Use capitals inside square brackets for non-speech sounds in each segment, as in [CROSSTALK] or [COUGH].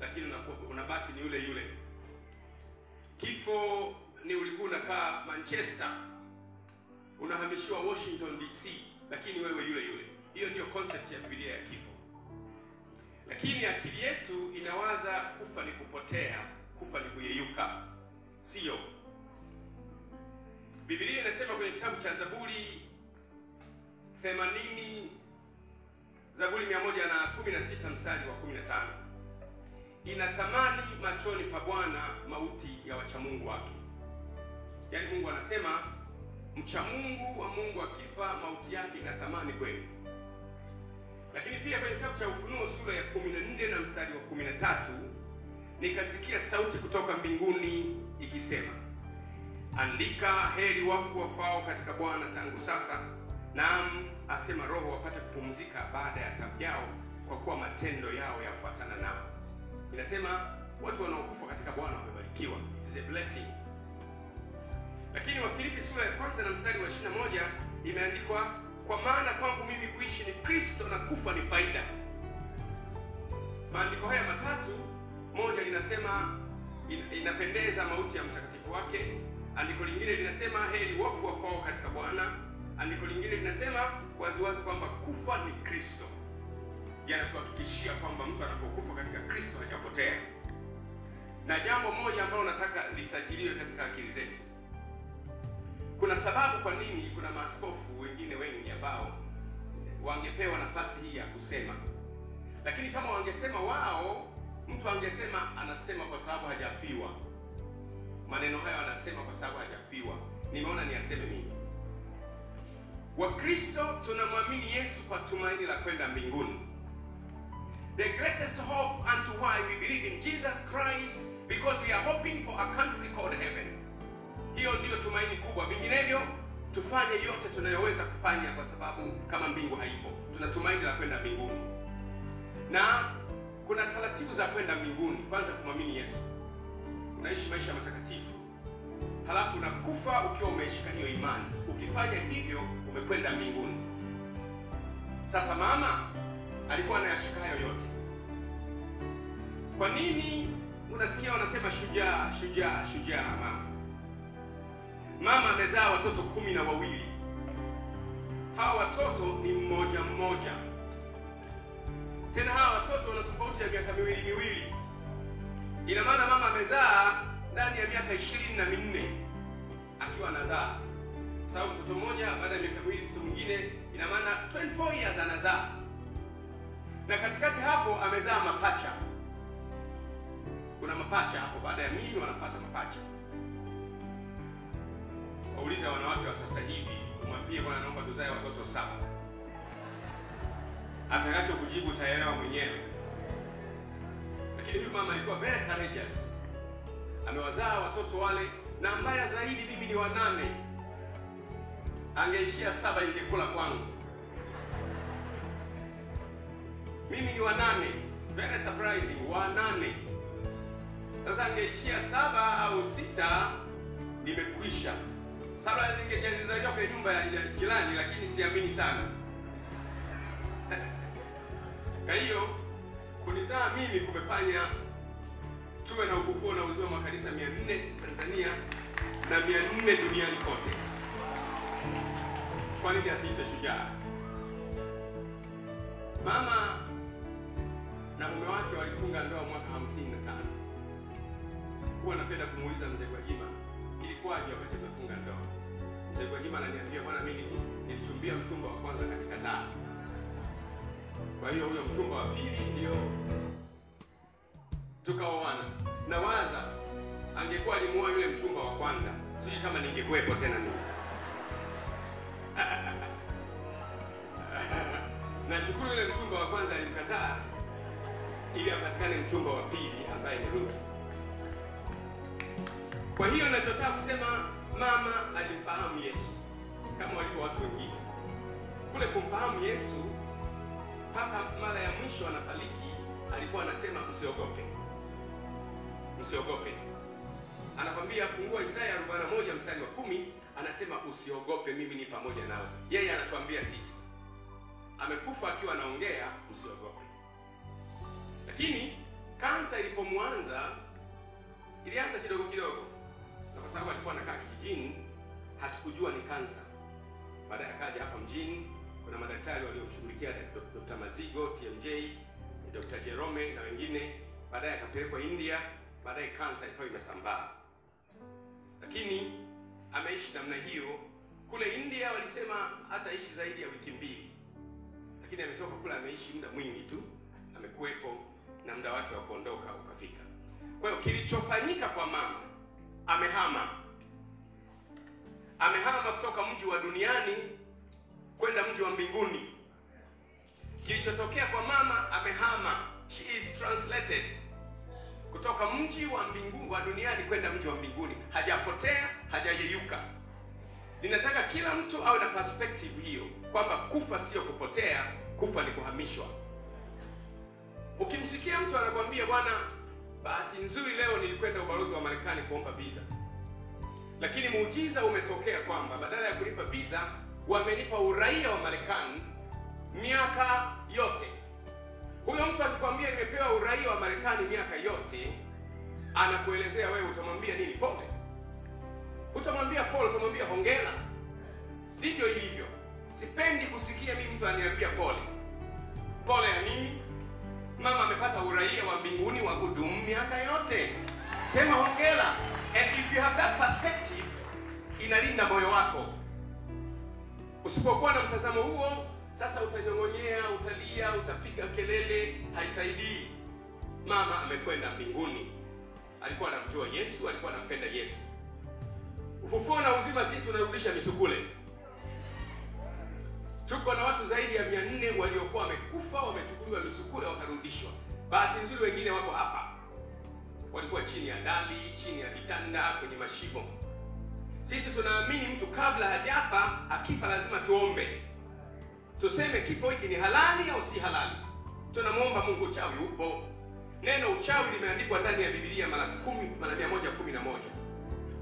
lakini unabaki ni yule yule. Kifo ni ulikuwa unakaa Manchester, unahamishiwa Washington DC, lakini wewe yule yule. Hiyo ndiyo concept ya Biblia ya kifo. Lakini akili yetu inawaza kufa ni kupotea, kufa ni kuyeyuka. Sio. Biblia inasema kwenye kitabu cha Zaburi 80 Zaburi 116 mstari wa 15, ina thamani machoni pa Bwana mauti ya wachamungu wake. Yaani Mungu anasema mchamungu wa Mungu akifa mauti yake ina thamani kweli. Lakini pia kwenye kitabu cha Ufunuo sura ya 14 na mstari wa 13, nikasikia sauti kutoka mbinguni ikisema, andika, heri wafu wafao katika Bwana tangu sasa, naam, asema Roho, wapate kupumzika baada ya tabu yao, kwa kuwa matendo yao yafuatana nao. Inasema watu wanaokufa katika Bwana wamebarikiwa, it is a blessing. Lakini Wafilipi sura ya kwanza na mstari wa 21 imeandikwa, kwa maana kwangu mimi kuishi ni Kristo na kufa ni faida. Maandiko haya matatu, moja linasema in, inapendeza mauti ya mtakatifu wake. Andiko lingine linasema heri wafu wafao katika Bwana. Andiko lingine linasema waziwazi kwamba kufa ni Kristo. Yanatuhakikishia kwamba mtu anapokufa katika Kristo hajapotea. Na jambo moja ambalo nataka lisajiliwe katika akili zetu, kuna sababu kwa nini kuna maaskofu wengine wengi ambao wangepewa nafasi hii ya kusema, lakini kama wangesema wao, mtu angesema anasema kwa sababu hajafiwa. Maneno hayo anasema kwa sababu hajafiwa. Nimeona ni aseme mimi. Wakristo tunamwamini Yesu kwa tumaini la kwenda mbinguni. The greatest hope unto why we believe in Jesus Christ because we are hoping for a country called heaven. Hiyo ndiyo tumaini kubwa. Vinginevyo tufanye yote tunayoweza kufanya, kwa sababu kama mbingu haipo, tuna tumaini la kwenda mbinguni. Na kuna taratibu za kwenda mbinguni. Kwanza, kumwamini Yesu, unaishi maisha matakatifu, halafu unakufa ukiwa umeishika hiyo imani. Ukifanya hivyo, umekwenda mbinguni. Sasa mama alikuwa anayashika hayo yote. Kwa nini unasikia wanasema shujaa, shujaa, shujaa? Mama mama amezaa watoto kumi na wawili. Hawa watoto ni mmoja mmoja, tena hawa watoto wana tofauti ya miaka miwili miwili. Ina maana mama amezaa ndani ya miaka ishirini na minne akiwa anazaa, kwa sababu mtoto mmoja baada ya miaka miwili mtoto mwingine, ina maana 24 years anazaa, na katikati hapo amezaa mapacha. Kuna mapacha hapo, baada ya mimi wanafuata mapacha. Wauliza wanawake wa sasa hivi, mwambie bwana, naomba tuzae watoto saba. Atakacho kujibu utaelewa mwenyewe. Lakini huyu mama alikuwa very courageous, amewazaa watoto wale, na mbaya zaidi mimi ni wanane. Angeishia saba, ingekula kwangu. Mimi ni wanane, very surprising, wanane. Sasa angeishia saba au sita, nimekwisha saba ningejalizaliwa kwa nyumba ya jirani, lakini siamini sana. [LAUGHS] Kwa hiyo kunizaa mimi kumefanya tuwe na ufufuo na uzima wa makanisa 400 Tanzania na 400 duniani kote. Kwa nini asiite shujaa? Mama na wake walifunga ndoa mwaka 55. Huwa napenda kumuuliza mzee Gwajima ilikuwaje wakati tumefunga ndoa. Mzee Gwajima ananiambia bwana, mimi nilichumbia mchumba wa kwanza kanikataa, kwa hiyo huyo mchumba wa pili ndio tukaoana. Na waza angekuwa alimuoa yule mchumba wa kwanza, sijui kama ningekuwepo tena mimi. [LAUGHS] Nashukuru yule mchumba wa kwanza alimkataa ili apatikane mchumba wa pili ambaye ni Ruth. Kwa hiyo ninachotaka kusema, mama alimfahamu Yesu kama walivyo watu wengine. Kule kumfahamu Yesu, mpaka mara ya mwisho anafariki, alikuwa anasema msiogope, msiogope. Anakwambia, fungua Isaya 41 mstari wa kumi, anasema usiogope, mimi ni pamoja nawe. Yeye anatuambia sisi, amekufa akiwa anaongea, msiogope. Lakini kansa ilipomwanza ilianza kidogo kidogo, na kwa sababu alikuwa anakaa kijijini, hatukujua ni kansa. Baada ya kaja hapa mjini, kuna madaktari waliomshughulikia, Dr. Mazigo, TMJ, Dr. Jerome na wengine. Baadaye akapelekwa India, baadaye kansa ikawa imesambaa, lakini ameishi namna hiyo. Kule India walisema hataishi zaidi ya wiki mbili, lakini ametoka kule, ameishi muda mwingi tu, amekuwepo na muda wake wa kuondoka ukafika. Kwa hiyo kilichofanyika kwa mama, amehama amehama kutoka mji wa duniani kwenda mji wa mbinguni. Kilichotokea kwa mama, amehama, she is translated kutoka mji wa mbingu wa duniani kwenda mji wa mbinguni. Hajapotea, hajayeyuka. Ninataka kila mtu awe na perspective hiyo kwamba kufa sio kupotea, kufa ni kuhamishwa. Ukimsikia mtu anakwambia bwana, bahati nzuri leo nilikwenda ubalozi wa Marekani kuomba visa, lakini muujiza umetokea kwamba badala ya kulipa visa wamenipa uraia wa Marekani miaka yote. Huyo mtu akikwambia nimepewa uraia wa Marekani miaka yote, anakuelezea wewe, utamwambia nini? Pole. Utamwambia pole, utamwambia hongera. Ndivyo ilivyo. Sipendi kusikia mimi mtu aniambia pole. Pole ya nini? Mama amepata uraia wa mbinguni wa kudumu miaka yote. Sema hongera. And if you have that perspective, inalinda moyo wako. Usipokuwa na mtazamo huo, sasa utanyong'onyea, utalia, utapiga kelele, haisaidii. Mama amekwenda mbinguni, alikuwa anamjua Yesu, alikuwa anampenda Yesu. Ufufuo na uzima, sisi tunarudisha misukule. Tuko na watu zaidi ya mia nne waliokuwa wamekufa, wamechukuliwa misukule, wakarudishwa. Bahati nzuri, wengine wako hapa, walikuwa chini ya dali, chini ya vitanda, kwenye mashimo. Sisi tunaamini mtu kabla hajafa, akifa lazima tuombe, tuseme kifo hiki ni halali au si halali. Tunamwomba Mungu. Uchawi upo, neno uchawi limeandikwa ndani ya Biblia mara kumi, mara mia moja kumi na moja.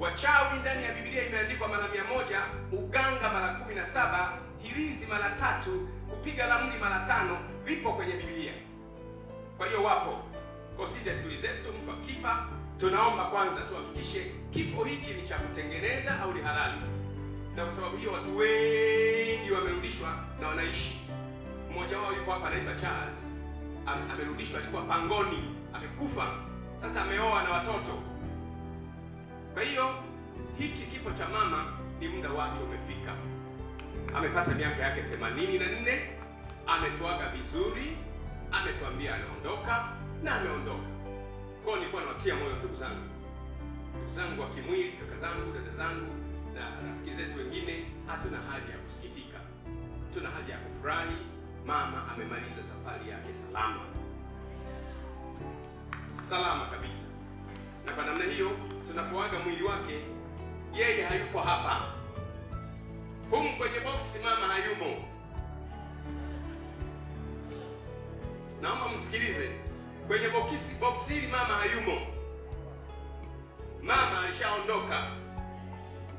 Wachawi ndani ya Biblia imeandikwa mara mia moja, uganga mara kumi na saba, hirizi mara tatu, kupiga ramli mara tano, vipo kwenye Biblia. Kwa hiyo wapo si desturi zetu, mtu akifa tunaomba kwanza tuhakikishe kifo hiki ni cha kutengeneza au ni halali, na kwa sababu hiyo watu wengi wamerudishwa na wanaishi. Mmoja wao yuko hapa anaitwa Charles, Am, amerudishwa, alikuwa pangoni, amekufa, sasa ameoa na watoto. Kwa hiyo hiki kifo cha mama ni muda wake umefika. Amepata miaka yake themanini na nne, ametuaga vizuri, ametuambia anaondoka na ameondoka. Kwa hiyo nilikuwa nawatia moyo ndugu zangu, ndugu zangu wa kimwili, kaka zangu, dada zangu na rafiki zetu wengine, hatuna haja ya kusikitika, tuna haja ya kufurahi. Mama amemaliza safari yake salama. Salama kabisa, na kwa namna hiyo tunapoaga mwili wake, yeye hayupo hapa, humu kwenye boksi, mama hayumo. Naomba msikilize kwenye boksi boksi hili mama hayumo. Mama alishaondoka.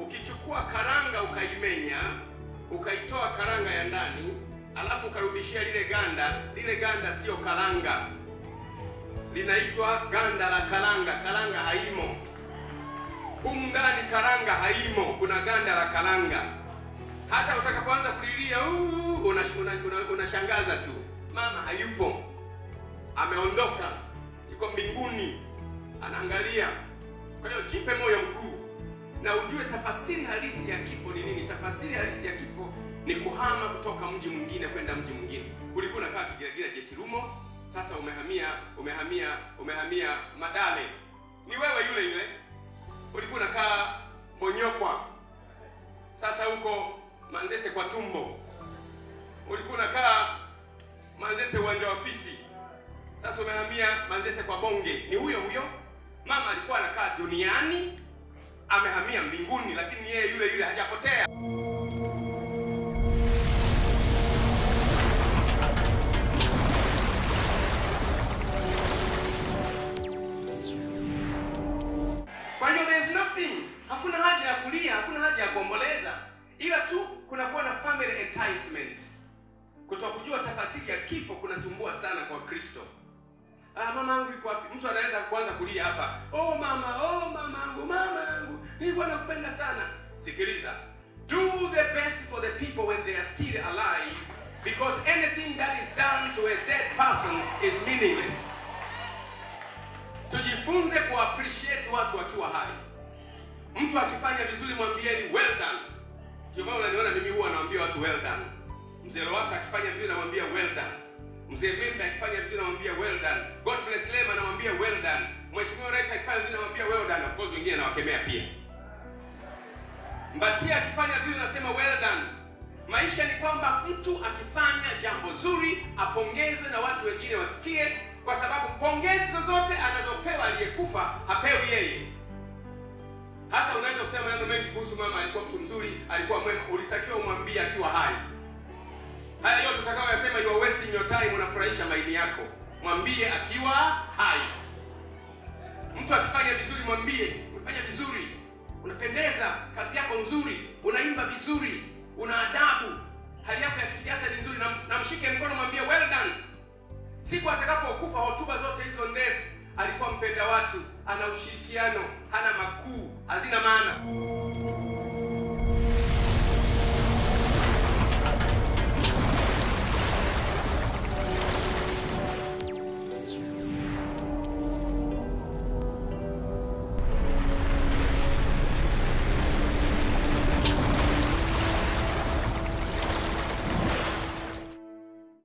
Ukichukua karanga ukaimenya, ukaitoa karanga ya ndani, alafu ukarudishia lile ganda, lile ganda sio karanga, linaitwa ganda la karanga. Karanga haimo humu ndani, karanga haimo, kuna ganda la karanga. Hata utakapoanza kulilia unashangaza una, una, una tu, mama hayupo ameondoka, yuko mbinguni, anaangalia. Kwa hiyo jipe moyo mkuu na ujue tafasiri halisi ya kifo ni nini. Tafasiri halisi ya kifo ni kuhama kutoka mji mwingine kwenda mji mwingine. Ulikuwa unakaa Kigeragira Jetirumo, sasa umehamia umehamia umehamia Madale, ni wewe yule yule. Ulikuwa unakaa Bonyokwa, sasa huko Manzese kwa tumbo. Ulikuwa unakaa Manzese uwanja wa Fisi sasa umehamia Manzese kwa Bonge. Ni huyo huyo mama alikuwa anakaa duniani, amehamia mbinguni, lakini yeye yule yule hajapotea. Kwa hiyo there is nothing, hakuna haja ya kulia, hakuna haja ya kuomboleza. ila tu kunakuwa na family enticement. Kutokujua tafasiri ya kifo kunasumbua sana kwa Kristo. Ah, mama yangu yuko wapi? Mtu anaweza kuanza kulia hapa, oh mama, oh mama yangu, mama yangu, nilikuwa nakupenda sana. Sikiliza, do the best for the people when they are still alive because anything that is done to a dead person is meaningless. Tujifunze ku appreciate watu wakiwa hai. Mtu akifanya vizuri mwambieni well done. Ndio maana unaniona mimi huwa naambia watu well done. Mzee Roasa akifanya vizuri namwambia well done. Mzee Membe akifanya vizuri namwambia well done. God bless Lema namwambia well done. Mheshimiwa Rais akifanya vizuri namwambia well done. Of course wengine nawakemea pia. Mbatia akifanya vizuri nasema well done. Maisha ni kwamba mtu akifanya jambo zuri apongezwe na watu wengine wasikie, kwa sababu pongezi zozote anazopewa aliyekufa hapewi yeye. Hasa unaweza kusema maneno mengi kuhusu mama, alikuwa mtu mzuri, alikuwa mwema, ulitakiwa umwambie akiwa hai. Haya yote utakayoyasema, you are wasting your time, unafurahisha maini yako. Mwambie akiwa hai. Mtu akifanya vizuri, mwambie umefanya vizuri, unapendeza, kazi yako nzuri, unaimba vizuri, una adabu, hali yako ya kisiasa ni nzuri, na, na mkono, mwambie well done. Siku atakapokufa, hotuba zote hizo ndefu, alikuwa mpenda watu, ana ushirikiano, hana makuu, hazina maana.